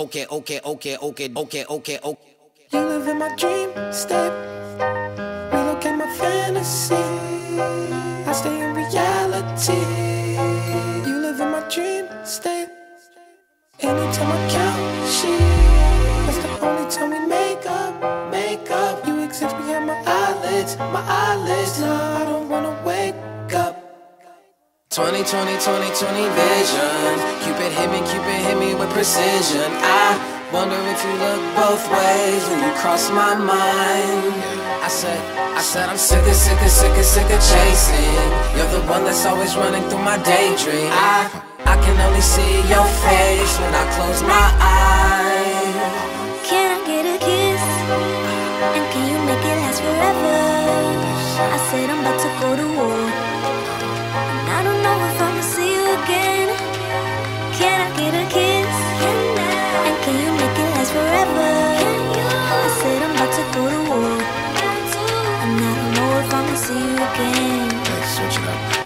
okay, okay, okay, okay, okay, okay, okay. You live in my dream state. Relocate my fantasy. I stay in reality. You live in my dream state. Anytime I count sheep, that's the only time we make up, make up. You exist behind my eyelids, my eyelids. 20, 20, 20, 20 vision. Cupid hit me, Cupid hit me with precision. I wonder if you look both ways when you cross my mind. I said, I said I'm sick of, sick of, sick of, sick of chasing. You're the one that's always running through my daydream. I, I can only see your face when I close my eyes.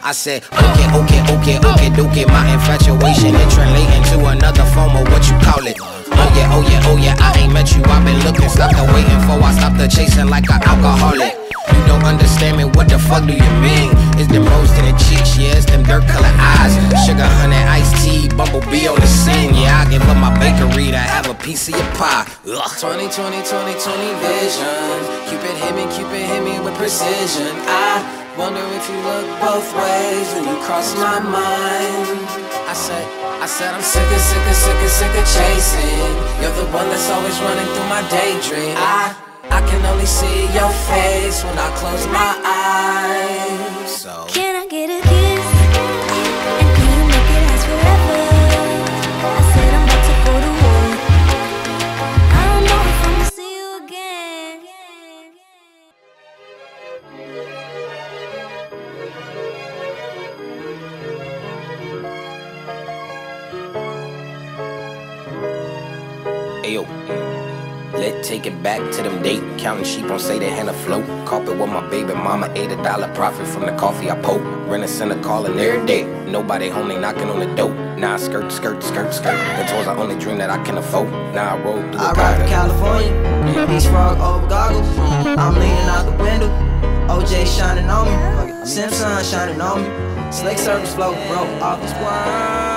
I said, okay, okay, okay, okay, okay. My infatuation it translating to another form of what you call it. Oh yeah, oh yeah, oh yeah. I ain't met you. I've been looking, stopped the waiting for. I stopped the chasing like an alcoholic. You don't understand me. What the fuck do you mean? It's them rose in the cheeks, yeah. It's them dirt color eyes. Sugar, honey, bumblebee on the scene. Yeah, I give up my bakery to have a piece of your pie. Ugh. 20, 20, 20, 20 vision. Cupid hit me, Cupid hit me with precision. I wonder if you look both ways when you cross my mind. I said, I said I'm sick of, sick of, sick of, sick of chasing. You're the one that's always running through my daydream. I, I can only see your face when I close my eyes. So. Can I get a kiss? Ayo, let's take it back to them date. Counting sheep on say they hand afloat. Carpet with my baby mama, ate a dollar profit from the coffee I poke. Rent a center calling every day. Nobody home, they knocking on the door. Now I skirt, skirt, skirt, skirt. The toys I only dream that I can afford. Now I roll through I ride to. California, beach frog over goggles. I'm leaning out the window, OJ shining on me, Simpson shining on me. Slick surface float, bro, off the squirrel.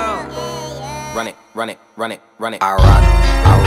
Run it, run it, run it, run it. I rock, I roll,